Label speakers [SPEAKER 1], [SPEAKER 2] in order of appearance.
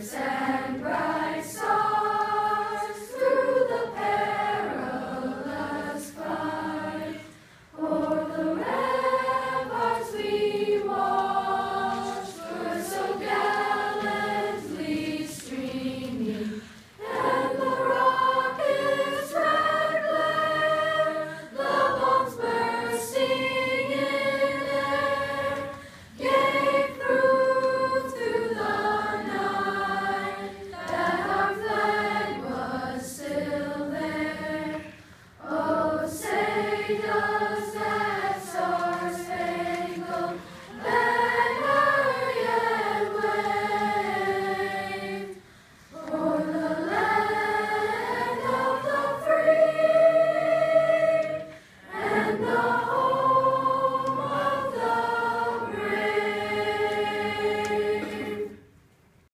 [SPEAKER 1] and bright. Freedom.